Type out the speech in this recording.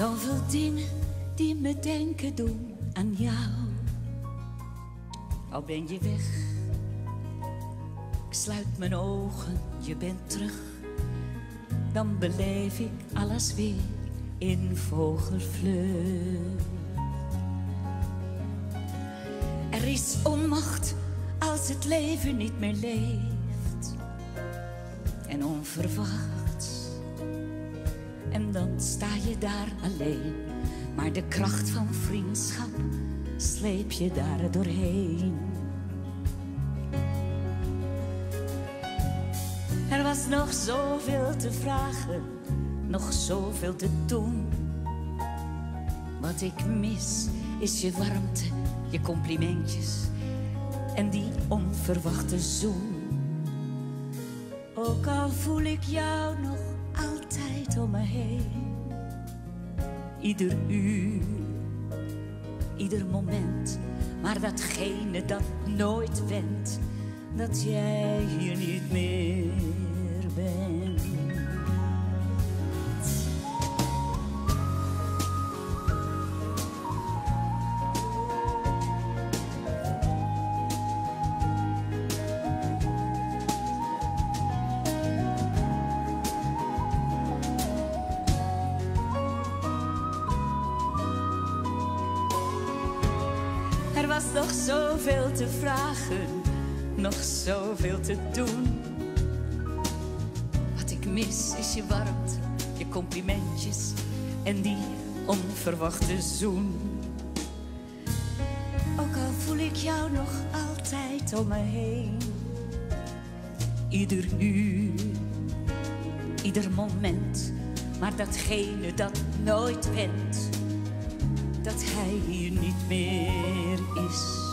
Zoveel dingen die me denken doen aan jou. Al ben je weg, ik sluit mijn ogen, je bent terug. Dan beleef ik alles weer in vogelvlucht. Er is onmacht als het leven niet meer leeft. En onverwachts. En dan sta je daar alleen. Maar de kracht van vriendschap sleep je daar doorheen. Er was nog zoveel te vragen, nog zoveel te doen. Wat ik mis is je warmte, je complimentjes en die onverwachte zoen. Ook al voel ik jou nog altijd om me heen. Ieder uur, ieder moment, maar datgene dat nooit wendt, dat jij hier niet meer bent. Was nog zoveel te vragen, nog zoveel te doen. Wat ik mis is je warmte, je complimentjes en die onverwachte zoen. Ook al voel ik jou nog altijd om me heen. Ieder uur, ieder moment, maar datgene dat nooit wendt dat hij hier niet meer is.